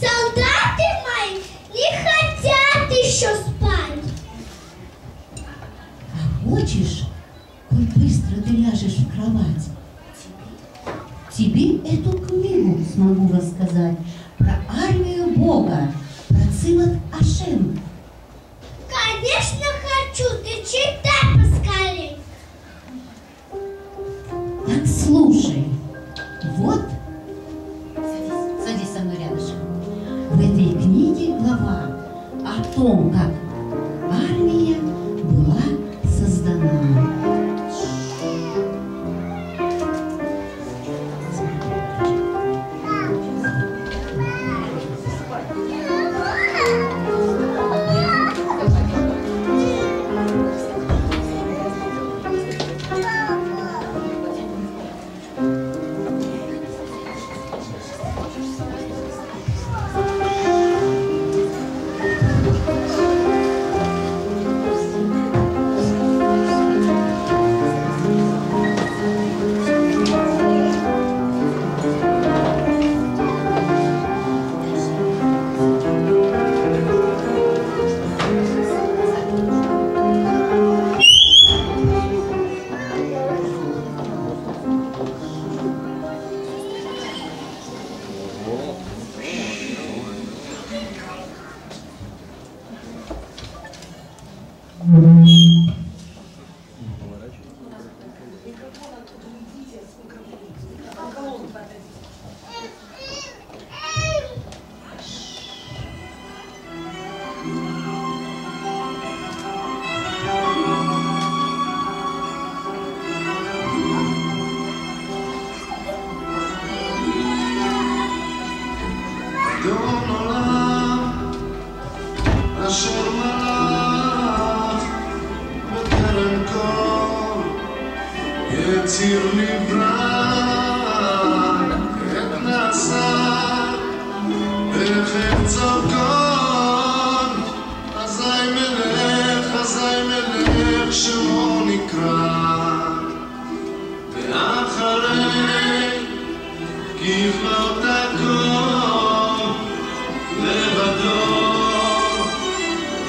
Солдаты мои не хотят еще спать. А хочешь, коль быстро ты ляжешь в кровать, тебе эту книгу смогу рассказать про армию Бога, про Цилат Ашем. Конечно, хочу, ты читай поскорей. Так слушай, вот 做我们看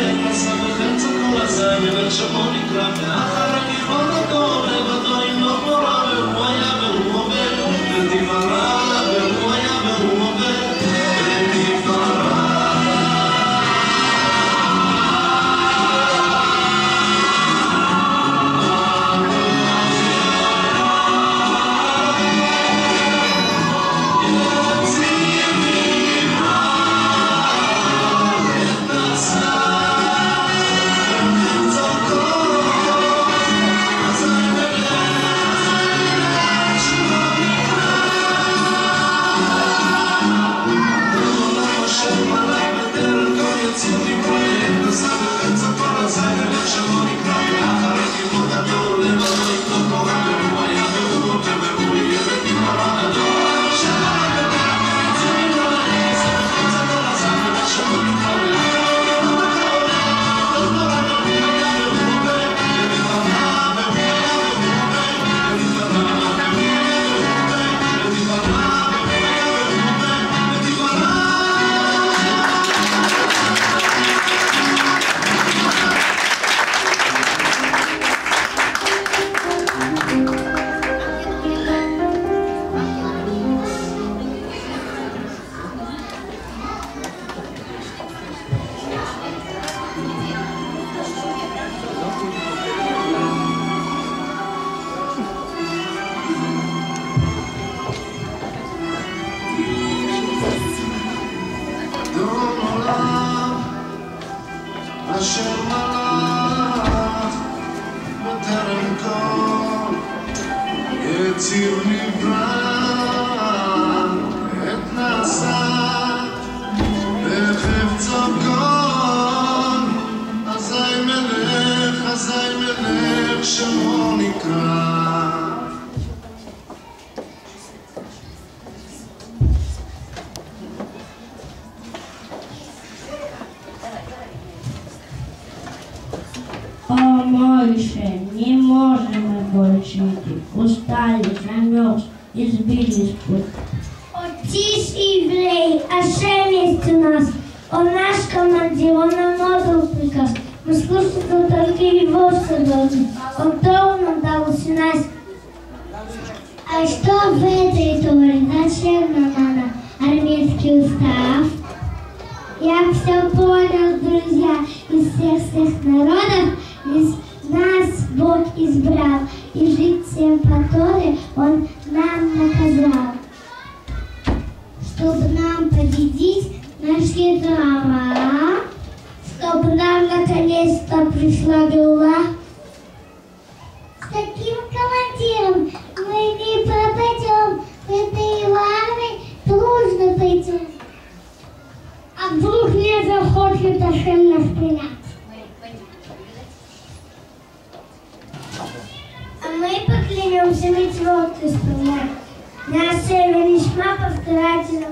את מסורת ארץ הקול הזה, ילד שמו נקרא מאחר הגיבור הגורם to the you. show. принял все эти отпуска. На севере шмапов тратила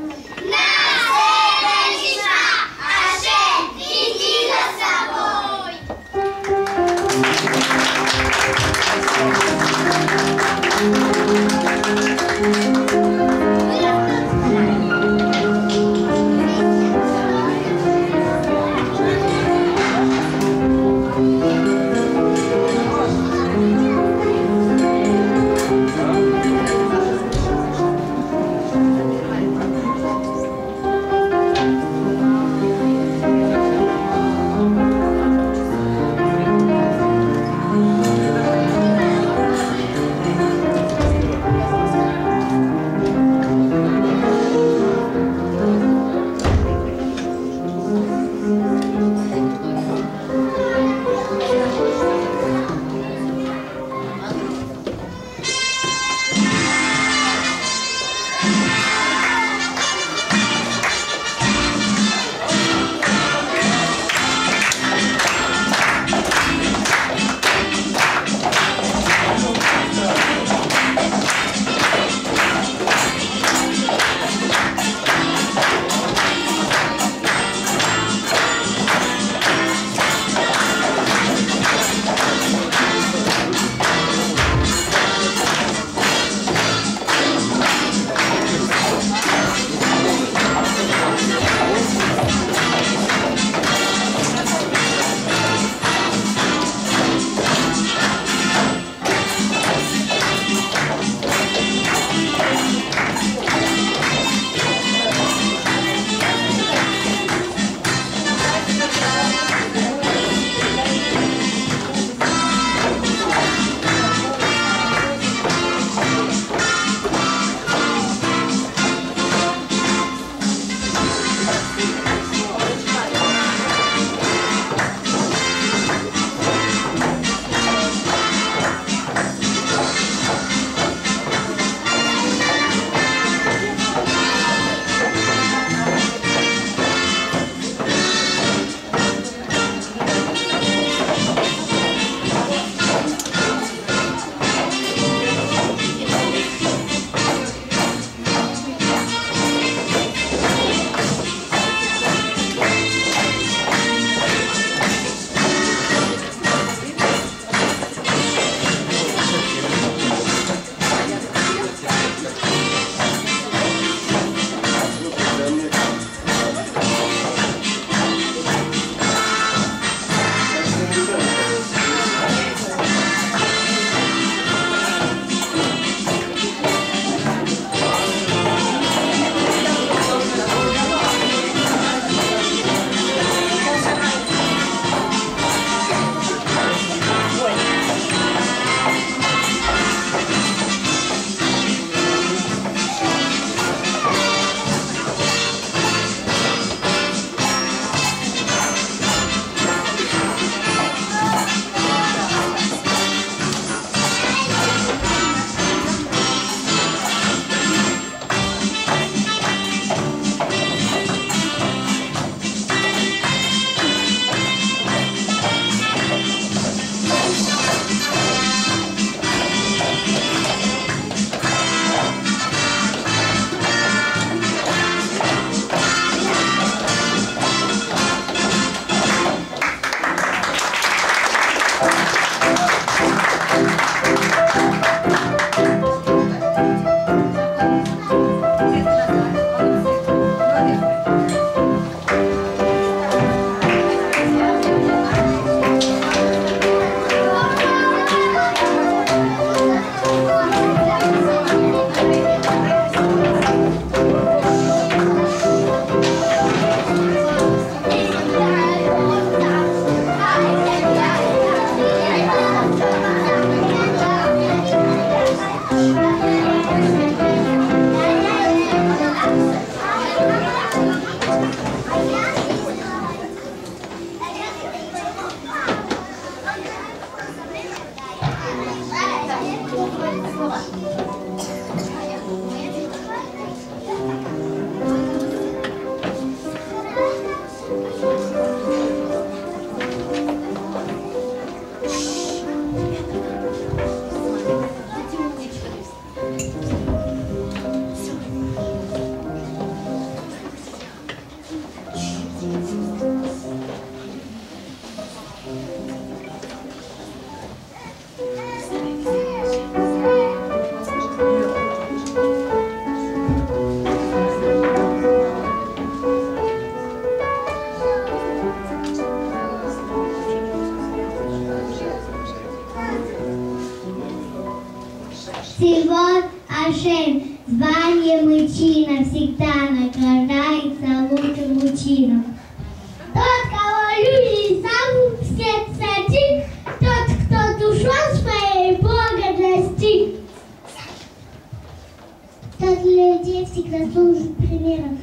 всегда служит примером,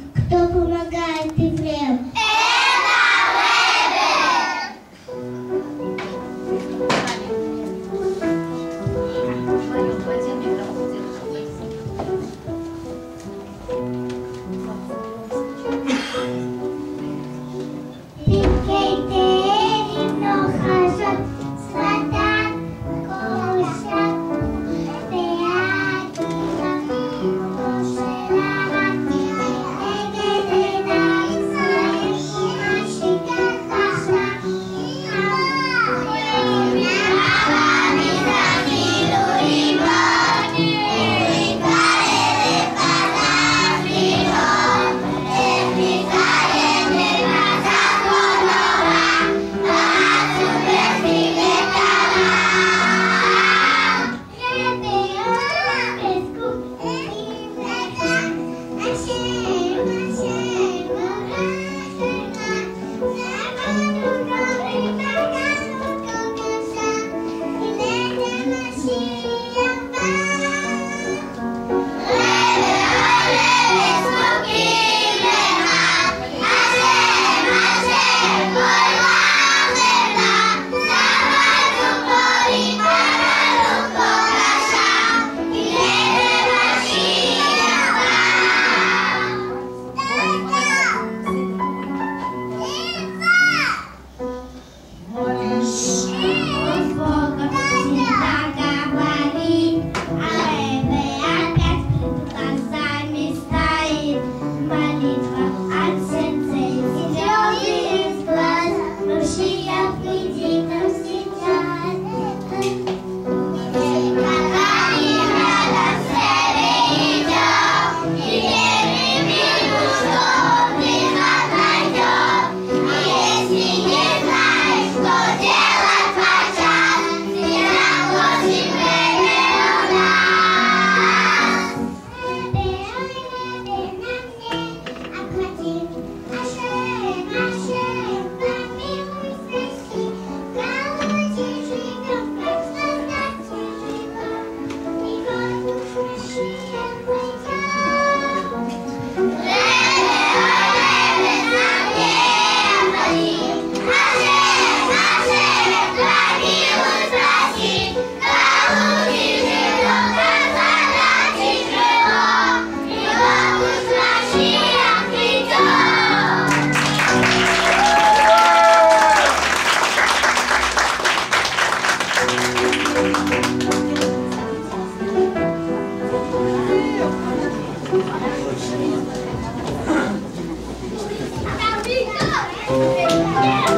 Obrigada.